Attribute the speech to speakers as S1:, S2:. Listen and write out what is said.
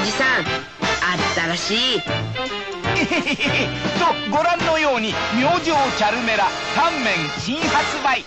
S1: じさんあったらしい。
S2: とご覧のように明星チャルメラ乾麺新発売。